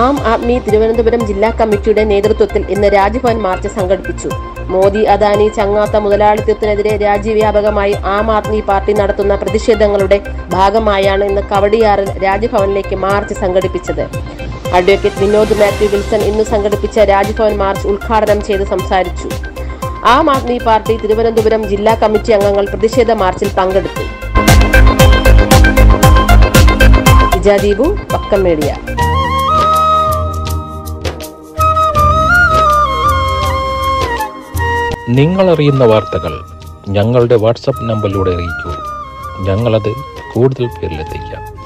ആദ്മി തിരുവനന്തപുരം ജില്ലാ കമ്മിറ്റിയുടെ നേതൃത്വത്തിൽ ഇന്ന് രാജ്ഭവൻ മാർച്ച് സംഘടിപ്പിച്ചു. മോദി അദാനി ചങ്ങാത്ത മുതലാളിത്തത്തിനെതിരെ രാജ്യവ്യാപകമായി ആം ആദ്മി പാർട്ടി നടത്തുന്ന പ്രതിഷേധങ്ങളുടെ ഭാഗമായാണ് ഇന്ന് കവടിയാറിൽ രാജ്ഭവനിലേക്ക് മാർച്ച് സംഘടിപ്പിച്ചത്. അഡ്വക്കേറ്റ് വിനോദ് മാത്യു വിൽസൺ ഇന്ന് സംഘടിപ്പിച്ച രാജ്ഭവൻ മാർച്ച് ഉദ്ഘാടനം ചെയ്ത് സംസാരിച്ചു. ആം ആദ്മി പാർട്ടി തിരുവനന്തപുരം ജില്ലാ കമ്മിറ്റി അംഗങ്ങൾ പ്രതിഷേധ മാർച്ചിൽ പങ്കെടുത്തു. ഇജാദീബു പക്കം മീഡിയ. നിങ്ങൾ അറിയുന്ന വാർത്തകൾ ഞങ്ങളുടെ വാട്സപ്പ് നമ്പറിലൂടെ അറിയിക്കൂ. ഞങ്ങളത് കൂടുതൽ പേരിലെത്തിക്കാം.